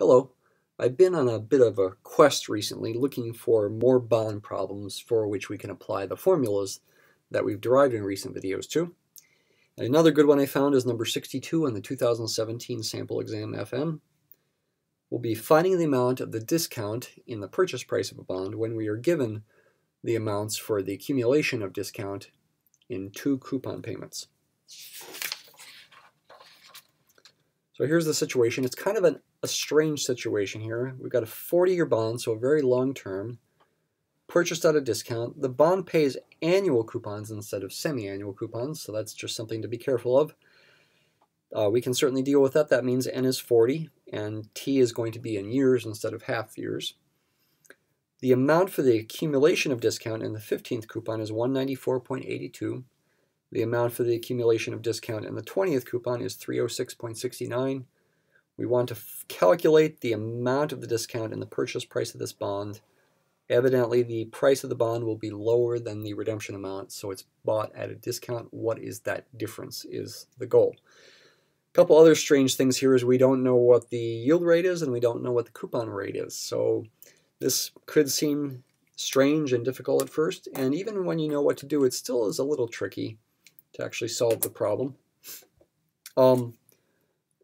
Hello. I've been on a bit of a quest recently looking for more bond problems for which we can apply the formulas that we've derived in recent videos to. And another good one I found is number 62 on the 2017 sample exam FM. We'll be finding the amount of the discount in the purchase price of a bond when we are given the amounts for the accumulation of discount in two coupon payments. So here's the situation. It's kind of an, a strange situation here. We've got a 40-year bond, so a very long term, purchased at a discount. The bond pays annual coupons instead of semi-annual coupons, so that's just something to be careful of. Uh, we can certainly deal with that. That means n is 40, and t is going to be in years instead of half years. The amount for the accumulation of discount in the 15th coupon is 194.82. The amount for the accumulation of discount in the 20th coupon is 306.69. We want to calculate the amount of the discount in the purchase price of this bond. Evidently, the price of the bond will be lower than the redemption amount, so it's bought at a discount. What is that difference is the goal. A couple other strange things here is we don't know what the yield rate is and we don't know what the coupon rate is. So this could seem strange and difficult at first, and even when you know what to do, it still is a little tricky to actually solve the problem. Um,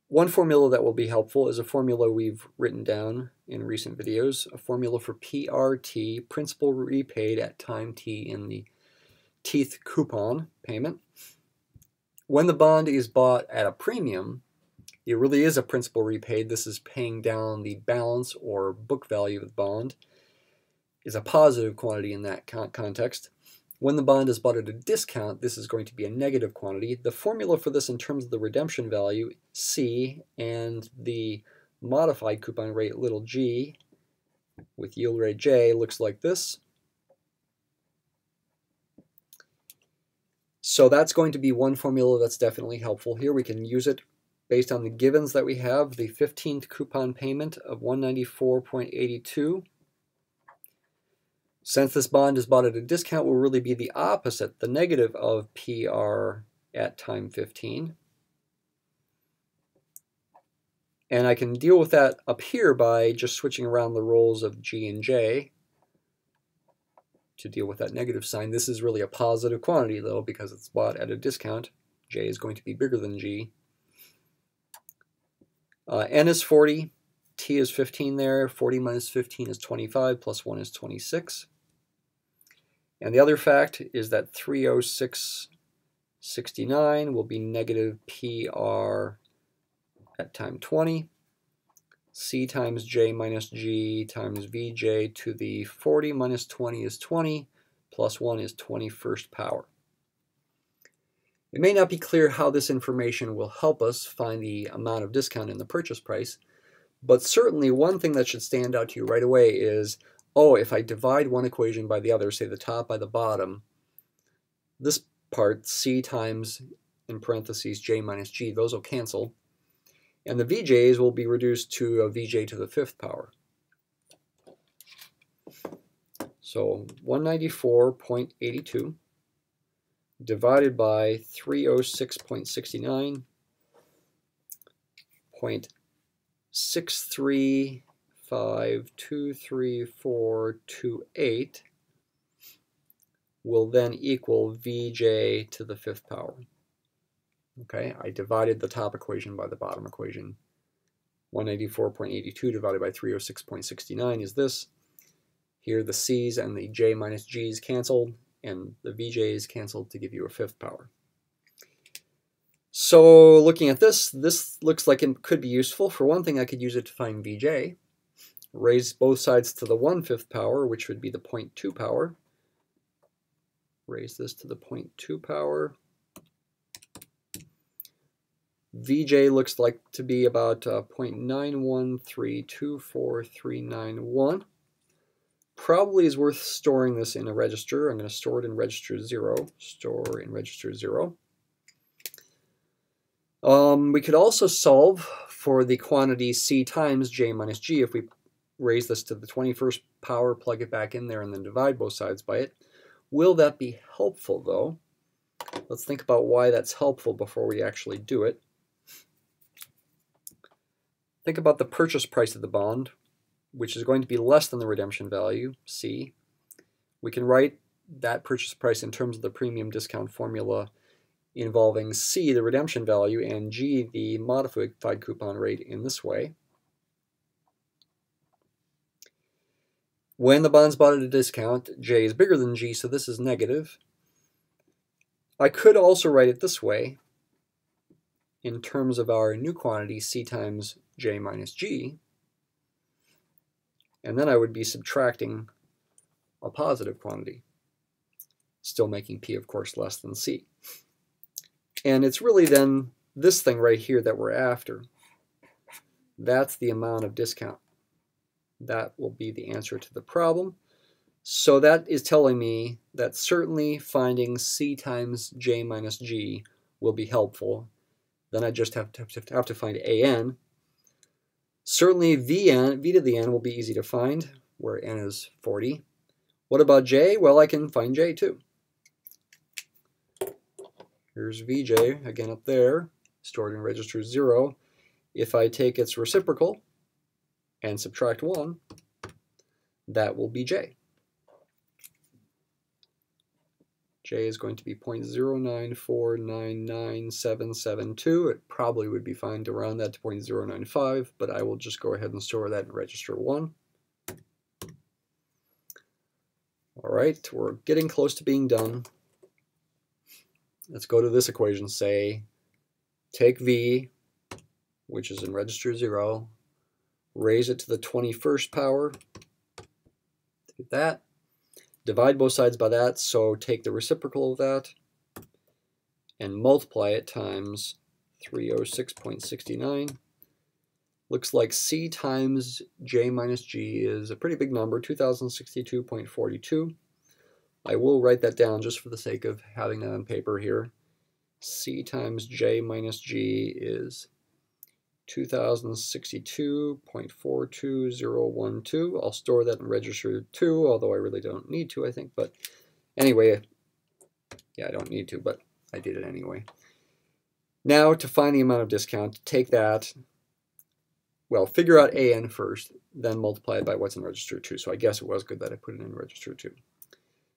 one formula that will be helpful is a formula we've written down in recent videos, a formula for PRT, principal repaid at time T in the teeth coupon payment. When the bond is bought at a premium, it really is a principal repaid. This is paying down the balance or book value of the bond. Is a positive quantity in that context. When the bond is bought at a discount, this is going to be a negative quantity. The formula for this in terms of the redemption value, C, and the modified coupon rate, little g, with yield rate J, looks like this. So that's going to be one formula that's definitely helpful here. We can use it based on the givens that we have, the 15th coupon payment of 194.82 since this bond is bought at a discount, will really be the opposite, the negative of PR at time 15. And I can deal with that up here by just switching around the roles of G and J to deal with that negative sign. This is really a positive quantity, though, because it's bought at a discount. J is going to be bigger than G. Uh, N is 40, T is 15 there, 40 minus 15 is 25, plus 1 is 26. And the other fact is that 30669 will be negative PR at time 20. C times J minus G times VJ to the 40 minus 20 is 20, plus 1 is 21st power. It may not be clear how this information will help us find the amount of discount in the purchase price, but certainly one thing that should stand out to you right away is oh, if I divide one equation by the other, say the top by the bottom, this part, c times, in parentheses, j minus g, those will cancel. And the vj's will be reduced to a vj to the fifth power. So 194.82 divided by 306.69 0.63 five, two, three, four, two, eight will then equal Vj to the fifth power. Okay, I divided the top equation by the bottom equation. 184.82 divided by 306.69 is this. Here the C's and the J minus G's canceled, and the VJ's canceled to give you a fifth power. So looking at this, this looks like it could be useful. For one thing, I could use it to find VJ raise both sides to the 1 5th power, which would be the 0.2 power. Raise this to the 0.2 power. VJ looks like to be about uh, 0.913243991. Probably is worth storing this in a register. I'm going to store it in register 0. Store in register 0. Um, we could also solve for the quantity C times J minus G if we raise this to the 21st power, plug it back in there, and then divide both sides by it. Will that be helpful, though? Let's think about why that's helpful before we actually do it. think about the purchase price of the bond, which is going to be less than the redemption value, C. We can write that purchase price in terms of the premium discount formula involving C, the redemption value, and G, the modified coupon rate in this way. When the bond's bought at a discount, J is bigger than G, so this is negative. I could also write it this way in terms of our new quantity, C times J minus G, and then I would be subtracting a positive quantity, still making P, of course, less than C. And it's really then this thing right here that we're after. That's the amount of discount. That will be the answer to the problem. So that is telling me that certainly finding c times j minus g will be helpful. Then I just have to, have to find an. Certainly vn, v to the n will be easy to find, where n is 40. What about j? Well, I can find j too. Here's Vj, again up there, stored in register 0. If I take its reciprocal and subtract 1, that will be J. J is going to be 0.094997772. It probably would be fine to round that to 0.095, but I will just go ahead and store that in register 1. All right, we're getting close to being done. Let's go to this equation. Say, take V, which is in register 0, raise it to the 21st power, take that, divide both sides by that, so take the reciprocal of that, and multiply it times 306.69. Looks like C times J minus G is a pretty big number, 2062.42. I will write that down just for the sake of having that on paper here. C times J minus G is 2062.42012. I'll store that in register 2, although I really don't need to, I think. But anyway, yeah, I don't need to, but I did it anyway. Now, to find the amount of discount, take that, well, figure out AN first, then multiply it by what's in register 2. So I guess it was good that I put it in register 2.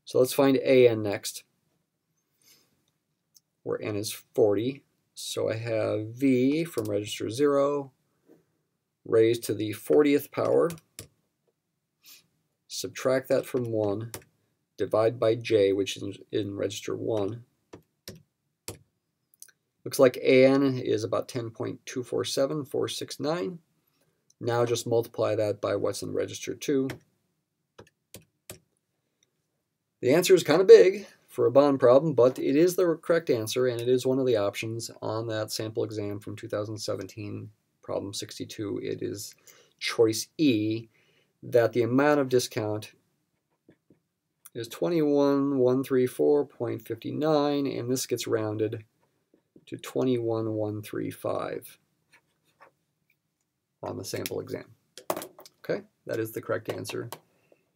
So let's find AN next, where N is 40. So I have V from register 0 raised to the 40th power, subtract that from 1, divide by J, which is in register 1. Looks like AN is about 10.247469. Now just multiply that by what's in register 2. The answer is kind of big for a bond problem, but it is the correct answer, and it is one of the options on that sample exam from 2017, problem 62. It is choice E, that the amount of discount is 21134.59, and this gets rounded to 21135 on the sample exam. Okay, that is the correct answer.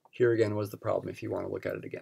Here again was the problem if you want to look at it again.